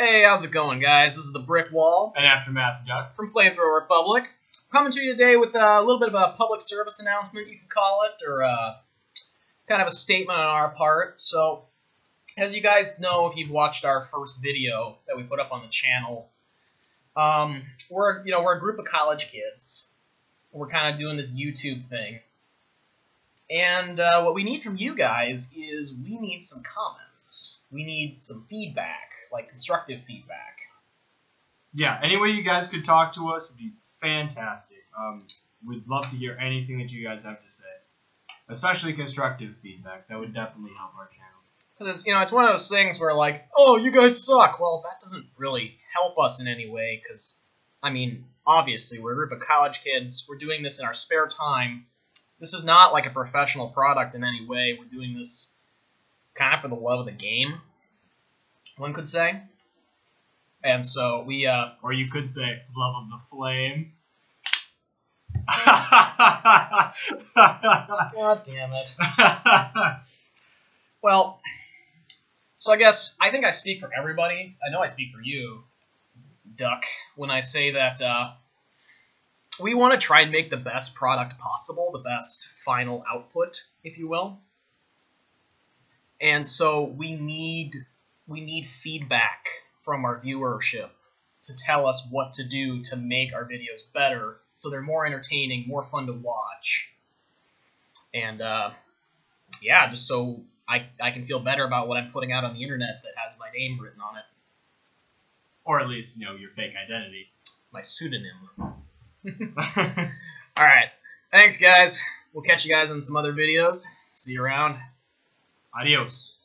Hey, how's it going, guys? This is the Brik Wal And Aftermath Duck. from Flamethrower Republic. Coming to you today with a little bit of a public service announcement, you could call it, or uh, kind of a statement on our part. So, as you guys know, if you've watched our first video that we put up on the channel, um, we're you know we're a group of college kids. We're kind of doing this YouTube thing, and uh, what we need from you guys is we need some comments. We need some feedback, like constructive feedback. Yeah, any way you guys could talk to us would be fantastic. Um, we'd love to hear anything that you guys have to say, especially constructive feedback. That would definitely help our channel. Because it's you know it's one of those things where like, oh, you guys suck. Well, that doesn't really help us in any way. Because I mean, obviously, we're a group of college kids. We're doing this in our spare time. This is not like a professional product in any way. We're doing this kind of for the love of the game. One could say. And so we, uh, Or you could say love of the flame. God damn it. Well, so I guess I think I speak for everybody. I know I speak for you, Duck, when I say that uh, we want to try and make the best product possible, the best final output, if you will. And so we need we need feedback from our viewership to tell us what to do to make our videos better, so they're more entertaining, more fun to watch, and uh, yeah, just so I, I can feel better about what I'm putting out on the internet that has my name written on it, or at least, you know, your fake identity. my pseudonym. All right, thanks guys. We'll catch you guys in some other videos. See you around. Adiós.